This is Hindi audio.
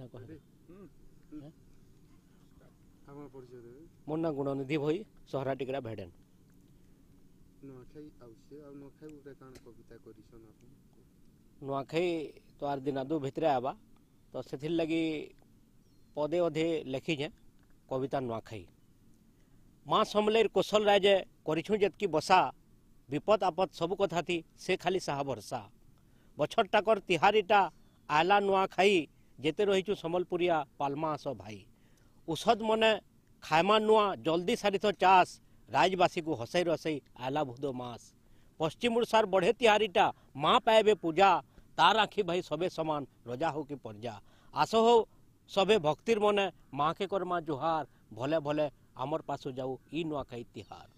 ना हम्म। गुणनिधि भई सहरा टिकरा भेडेन नुआखाई तो आर दिन आदू भितरे आवा तो से लगी पदे अधे लिखीजे कविता नुआखाई माँ समलेर कोशल राजे करी बसा विपद आपद सब कथा थी से खाली साहा भरसा टाकर तिहारीटा आला नुआखाई ଯେତେ ରହିଛୁ ସମ୍ବଲପୁରିଆ ପାଲ୍ମା ଆସ ଭାଇ ଔଷଧ ମନେ ଖାଏମା ନୂଆ ଜଲ୍ଦି ସାରିଥ ଚାଷ ରାଜବାସୀକୁ ହସେଇ ରସେଇ ଆଇଲା ଭୁଦ ମାସ ପଶ୍ଚିମ ଓଡ଼ିଶାର ବଢ଼େ ତିହାରିଟା ମା ପାଇବେ ପୂଜା ତାର ଆଖି ଭାଇ ସବେ ସମାନ ରଜା ହଉ କି ପର୍ଜା ଆସ ହଉ ସବେ ଭକ୍ତିର ମନେ ମା'କେ କର୍ମା ଜୁହାର ଭଲେ ଭଲେ ଆମର ପାସୁ ଯାଉ ଇ ନୂଆଖାଇ ତିହାର